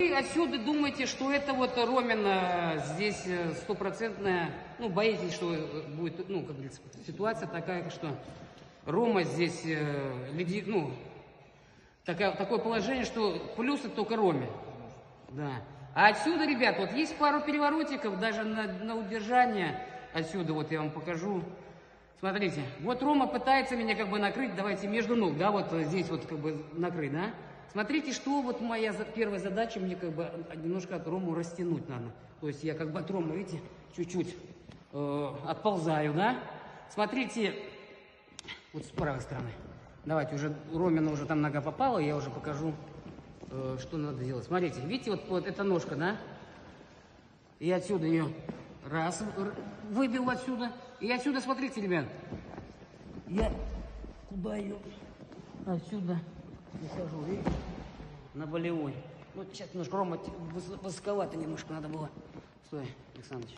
Вы отсюда думаете, что это вот Ромина здесь э, стопроцентная, ну, боитесь, что э, будет, ну, как говорится, ситуация такая, что Рома здесь, э, лиди- ну, такая, такое положение, что плюсы только Роме. Да. А отсюда, ребят, вот есть пару переворотиков даже на, на удержание. Отсюда вот я вам покажу. Смотрите, вот Рома пытается меня как бы накрыть, давайте между ног, да, вот здесь вот как бы накрыть, да. Смотрите, что вот моя первая задача, мне как бы немножко от Рому растянуть надо. То есть я как бы от Рома, видите, чуть-чуть э, отползаю, да. Смотрите, вот с правой стороны. Давайте, уже Ромина уже там нога попала, я уже покажу, э, что надо делать. Смотрите, видите, вот, вот эта ножка, да? И отсюда ее раз выбил отсюда. И отсюда, смотрите, ребят, я куда ее? Отсюда ухожу, видите? На болевой. Вот сейчас немножко, Рома, те- выс- высоковато немножко надо было. Стой, Александрович.